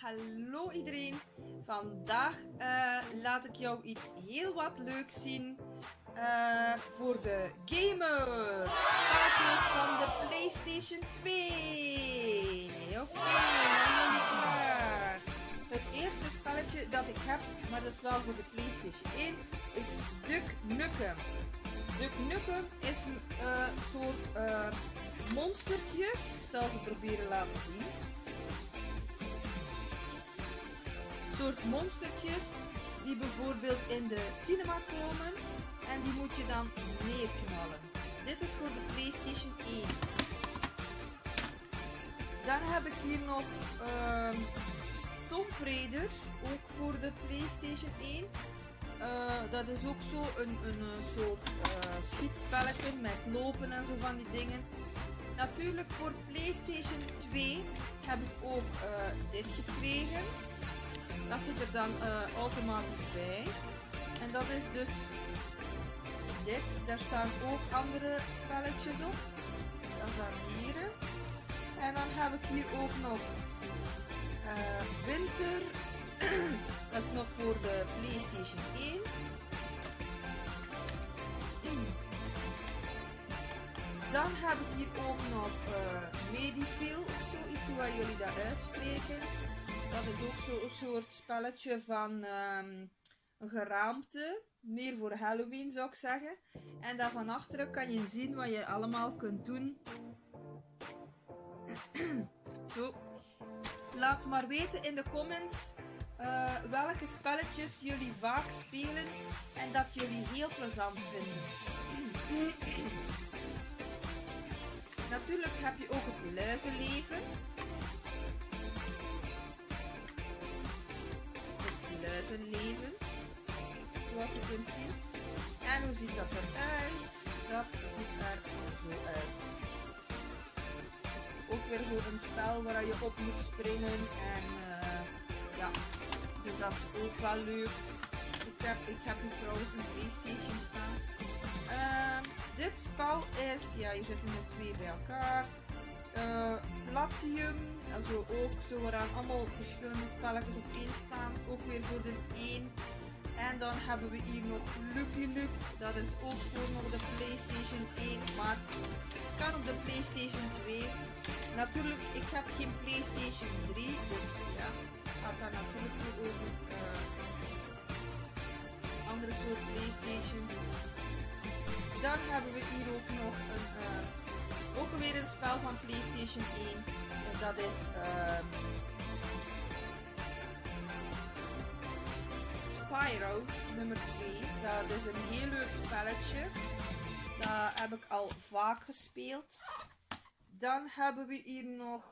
Hallo iedereen. Vandaag eh, laat ik jou iets heel wat leuks zien eh, voor de gamers. Spelletjes van de PlayStation 2. Oké, klaar? Het eerste spelletje dat ik heb, maar dat is wel voor de PlayStation 1, is Duck Nukem. Duck Nukem is een eh, soort eh, monstertjes. Ik zal ze proberen laten zien. Soort monstertjes die bijvoorbeeld in de cinema komen en die moet je dan neerknallen. Dit is voor de PlayStation 1. Dan heb ik hier nog ehm Tomb Raider, ook voor de PlayStation 1. Eh, dat is ook zo een, een, soort eh, schietspelletje met lopen en zo van die dingen. Natuurlijk voor PlayStation 2 heb ik ook eh, dit gekregen. Dat zit er dan eh, automatisch bij. En dat is dus dit. Daar staan ook andere spelletjes op. Dat dan hier. En dan heb ik hier ook nog eh, Winter. dat is nog voor de PlayStation 1. Dan heb ik hier ook nog uh, Medifil of zoiets, hoe jullie dat uitspreken. Dat is ook zo'n soort spelletje van ehm, een geraamte. Meer voor Halloween zou ik zeggen. En daar van achteren kan je zien wat je allemaal kunt doen. Zo. Laat maar weten in de comments eh, welke spelletjes jullie vaak spelen en dat jullie heel plezant vinden. Natuurlijk heb je ook het luizenleven. Het luizenleven. Zoals je kunt zien. En hoe ziet dat eruit? Dat ziet er zo uit. Ook weer zo'n spel waar je op moet springen. En uh, ja, dus dat is ook wel leuk. Ik heb, ik heb hier trouwens een Playstation staan. Uh, dit spel is, ja, je zet er twee bij elkaar. Uh, Platinum, also ook zo waaraan allemaal verschillende spelletjes op één staan. Ook weer voor de 1. En dan hebben we hier nog Lucky Luke. Dat is ook voor nog de PlayStation 1, maar kan op de PlayStation 2. Natuurlijk, ik heb geen PlayStation 3, dus ja, gaat daar natuurlijk weer over. Uh, andere soort PlayStation. Dan hebben we hier ook nog een, uh, ook weer een spel van PlayStation 1. Dat is uh, Spyro nummer 2. Dat is een heel leuk spelletje. Dat heb ik al vaak gespeeld. Dan hebben we hier nog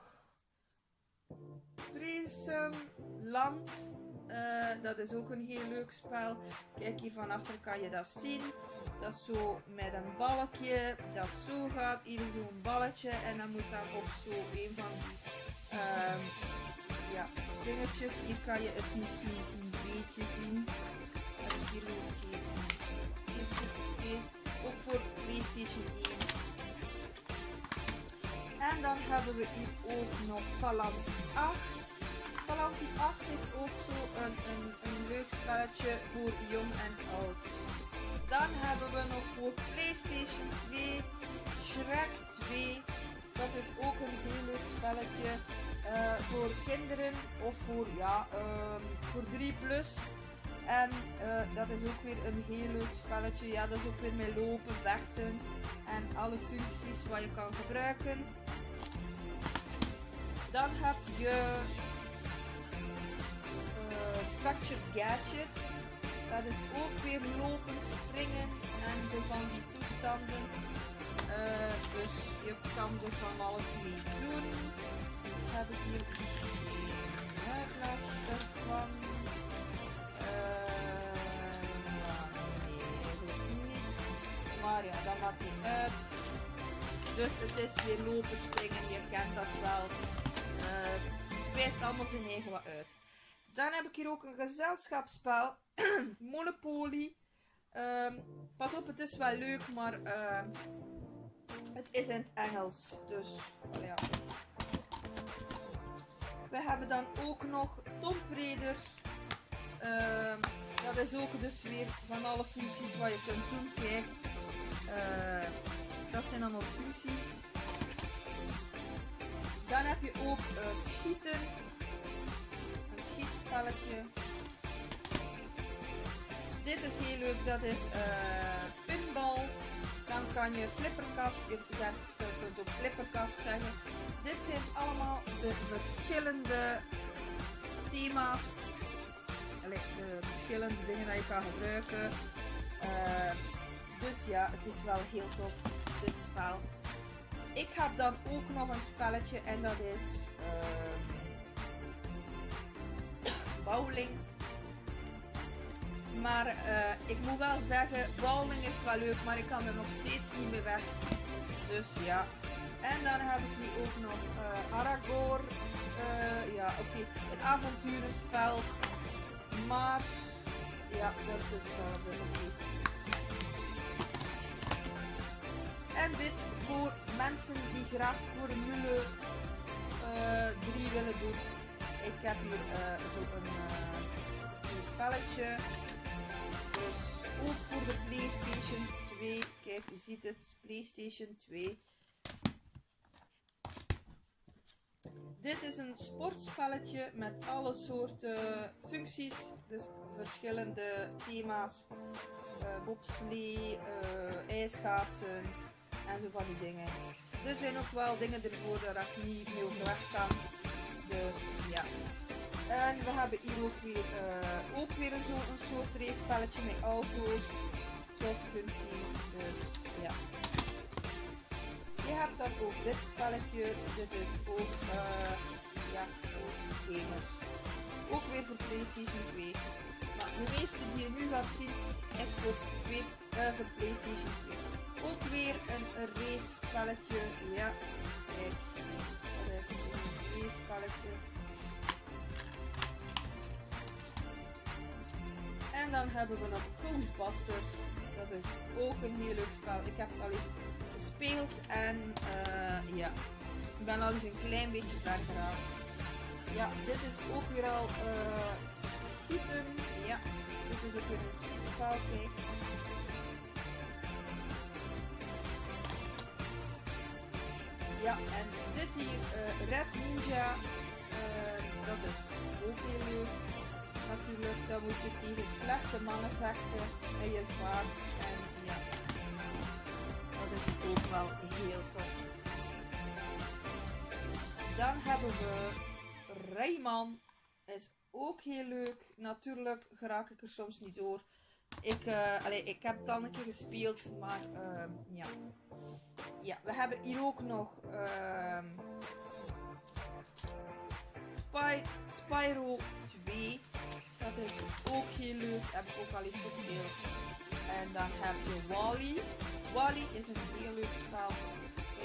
Prism Land. Uh, dat is ook een heel leuk spel. Kijk hier van achter kan je dat zien. Dat zo met een balkje dat zo gaat. Hier zo'n balletje en dan moet dan op zo een van die uh, ja, dingetjes. Hier kan je het misschien een beetje zien. Als ik hier ook. Hier. Ook voor PlayStation 1. En dan hebben we hier ook nog Valanti 8. Valanti 8 is ook zo een, een, een leuk spelletje voor jong en oud. Dan hebben we nog voor PlayStation 2 Shrek 2. Dat is ook een heel leuk spelletje uh, voor kinderen of voor, ja, um, voor 3 plus. En uh, dat is ook weer een heel leuk spelletje. Ja, dat is ook weer met lopen, vechten en alle functies wat je kan gebruiken. Dan heb je uh, Spectre Gadget. Dat is ook weer lopen, springen en zo van die toestanden. Uh, dus je kan er van alles mee doen. Heb ik hier een uitleg ervan. Uh, nee, niet. Maar ja, dat maakt niet uit. Dus het is weer lopen, springen, je kent dat wel. Uh, het wijst allemaal zijn eigen wat uit. Dan heb ik hier ook een gezelschapsspel. Monopoly. Um, pas op, het is wel leuk, maar uh, het is in het Engels. Dus ja. We hebben dan ook nog Tomb Raider. Ehm, dat is ook dus weer van alle functies wat je kunt doen. Kijk, eh, dat zijn allemaal functies. Dan heb je ook uh, schieten. Dit is heel leuk, dat is uh, pinball. Dan kan je flipperkast, je kunt ook flipperkast zeggen. Dit zijn allemaal de verschillende thema's. De verschillende dingen die je kan gebruiken. Uh, dus ja, het is wel heel tof, dit spel. Ik heb dan ook nog een spelletje en dat is uh, bowling. Maar uh, ik moet wel zeggen, bowling is wel leuk, maar ik kan er nog steeds niet meer weg. Dus ja. En dan heb ik nu ook nog uh, Aragorn. Ja, oké. Okay. Een avonturenspel. Maar ja, dat is dus hetzelfde. En dit voor mensen die graag Formule uh, 3 willen doen. Ik heb hier zo'n uh, spelletje. Dus ook voor de PlayStation 2. Kijk, u ziet het, PlayStation 2. Dit is een sportspelletje met alle soorten functies, dus verschillende thema's. Uh, bobslee, uh, en zo van die dingen. Er zijn ook wel dingen ervoor dat ik niet mee overweg kan. Dus ja. En we hebben hier ook weer, uh, ook weer een soort racepelletje met auto's. Zoals je kunt zien. Dus ja. Je hebt dan ook dit spelletje. Dit is ook, uh, ja, voor gamers. Ook weer voor PlayStation 2. Maar de meeste die je nu gaat zien is voor, twee, uh, voor PlayStation 2. Ook weer een race spelletje. Ja, kijk. Dat is spelletje. En dan hebben we nog Ghostbusters. Dat is ook een heel leuk spel. Ik heb het al eens gespeeld en uh, ja, ik ben al eens een klein beetje ver geraakt. Ja, dit is ook weer al uh, schieten. Ja, dit is ook weer een schietspel. Kijk. Ja, en dit hier, uh, Red Ninja, dat is ook heel leuk natuurlijk, dan moet je tegen slechte mannen vechten met je zwaard. En ja, dat is ook wel heel tof. Dan hebben we Rayman. Is ook heel leuk. Natuurlijk raak ik er soms niet door. Ik, uh, allee, ik heb dan een keer gespeeld, maar ja. Ja, we hebben hier ook nog uh, Spy, Spyro 2. Dat is ook heel leuk. Heb ik ook al eens gespeeld. En dan heb je Wally. Wally is een heel leuk spel.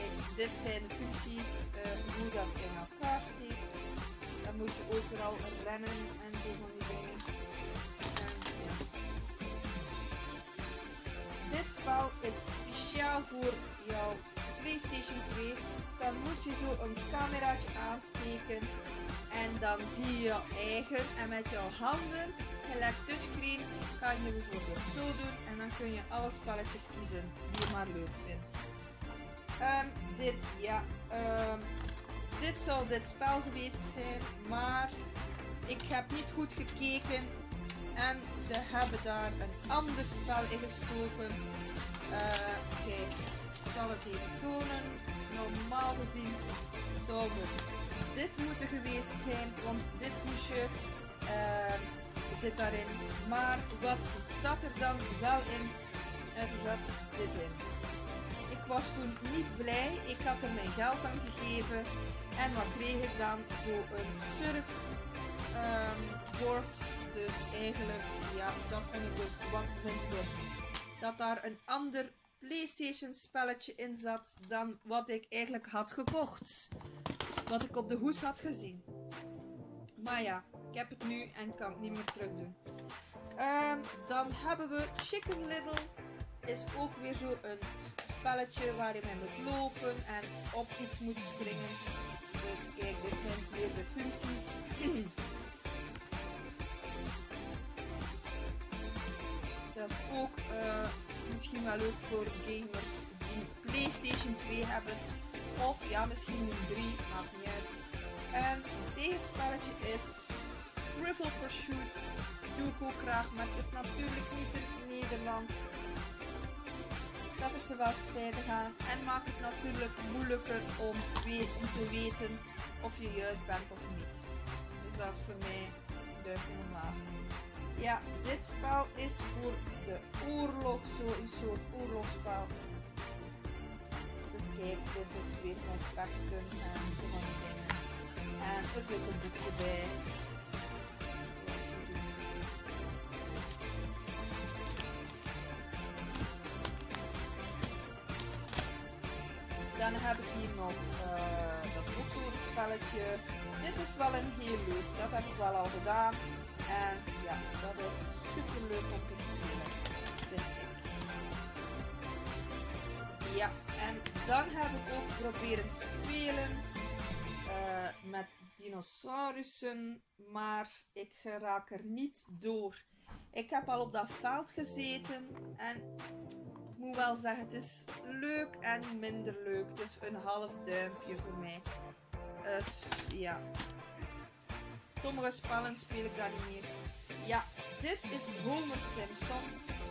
En dit zijn de functies, uh, hoe dat in elkaar steekt. Dan moet je overal rennen en zo van die dingen. En, ja. Dit spel is speciaal voor jouw PlayStation 2. Dan moet je zo een cameraatje aansteken en dan zie je je eigen en met jouw handen, gelijk touchscreen, kan je bijvoorbeeld zo doen en dan kun je alle spelletjes kiezen die je maar leuk vindt. Um, dit, ja, um, dit zou dit spel geweest zijn, maar ik heb niet goed gekeken en ze hebben daar een ander spel in gestoken. Uh, kijk, ik zal het even tonen. Normaal gezien zou het dit moeten geweest zijn, want dit hoesje uh, zit daarin. Maar wat zat er dan wel in? Er zat dit in. Ik was toen niet blij. Ik had er mijn geld aan gegeven. En wat kreeg ik dan? Zo een surfboard. Um, dus eigenlijk, ja, dat vond ik dus wat minder. Dat daar een ander PlayStation spelletje in zat dan wat ik eigenlijk had gekocht wat ik op de hoes had gezien. Maar ja, ik heb het nu en kan het niet meer terug doen. Um, dan hebben we Chicken Little. Is ook weer zo een spelletje waar je moet lopen en op iets moet springen. Dus kijk, dit zijn hier de functies. misschien wel leuk voor gamers die een PlayStation 2 hebben. Of ja, misschien een 3, maakt niet uit. En deze spelletje is Trivial Pursuit. Doe ik ook graag, maar het is natuurlijk niet in het Nederlands. Dat is er wel spijtig aan en maakt het natuurlijk moeilijker om, te weten of je juist bent of niet. Dus dat is voor mij duimpje omlaag. Ja, dit spel is voor de oorlog, zo een soort oorlogsspel. Dus kijk, dit is weer met vechten en zo van dingen. En er zit een boekje bij. Dan heb ik hier nog, uh, dat is zo'n. Dit is wel een heel leuk, dat heb ik wel al gedaan. En ja, dat is super leuk om te spelen, vind ik. Ja, en dan heb ik ook proberen spelen uh, met dinosaurussen, maar ik raak er niet door. Ik heb al op dat veld gezeten en ik moet wel zeggen, het is leuk en minder leuk. Dus een half duimpje voor mij. Dus ja. Sommige spellen speel ik dan niet meer. Ja, dit is Homer Simpson.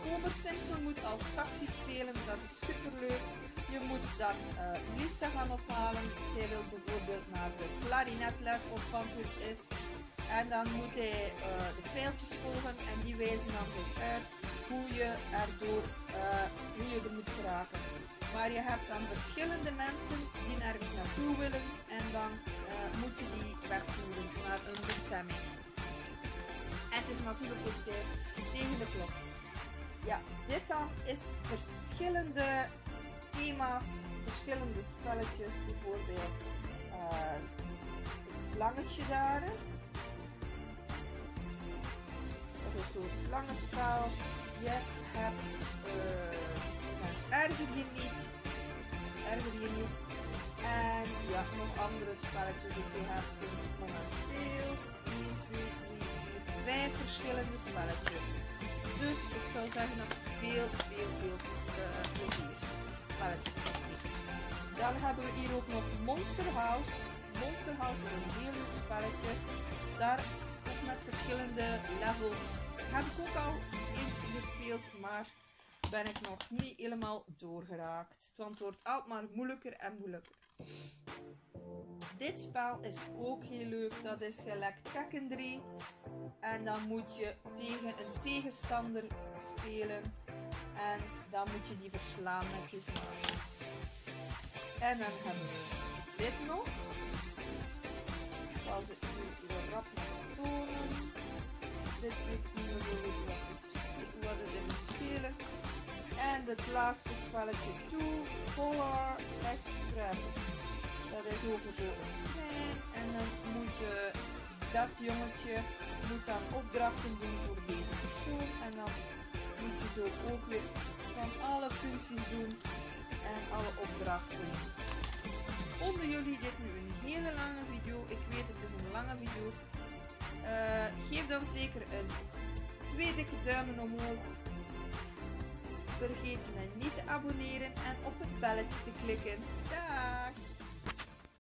Homer Simpson moet als taxi spelen, dat is super leuk. Je moet dan uh, Lisa gaan ophalen. Zij wil bijvoorbeeld naar de klarinetles of van is. En dan moet hij uh, de pijltjes volgen en die wijzen dan zich uit hoe je erdoor, uh, hoe je er moet geraken. Maar je hebt dan verschillende mensen die nergens naartoe willen en dan uh, moet je die wegvoeren naar een bestemming. En het is natuurlijk ook tijd tegen de klok. Ja, dit dan is verschillende thema's, verschillende spelletjes, bijvoorbeeld uh, het slangetje daar. Dat is een soort slangenspel. Je hebt uh, erger je niet. Erger je niet. En ja, nog andere spelletjes. Dus je hebt momenteel 1, 2, 3, 4, 5 verschillende spelletjes. Dus ik zou zeggen dat is veel, veel, veel uh, plezier. Spelletjes Dan hebben we hier ook nog Monster House. Monster House is een heel leuk spelletje. Daar ook met verschillende levels. Heb ik ook al eens gespeeld, maar ben ik nog niet helemaal doorgeraakt. Want het wordt altijd maar moeilijker en moeilijker. Dit spel is ook heel leuk. Dat is gelijk Tekken 3. En dan moet je tegen een tegenstander spelen. En dan moet je die verslaan met je. En dan hebben we dit nog. Ik ze nu rap tonen. Dit weet ik niet meer zo goed wat het in moet spelen. En het laatste spelletje, Two Polar Express. Dat is over zo'n trein. En dan moet je, dat jongetje moet dan opdrachten doen voor deze persoon. En dan moet je zo ook weer van alle functies doen en alle opdrachten. Vonden jullie dit nu een hele lange video? Ik weet het is een lange video. Uh, geef dan zeker een twee dikke duimen omhoog Vergeet me niet te abonneren en op het belletje te klikken. Daag!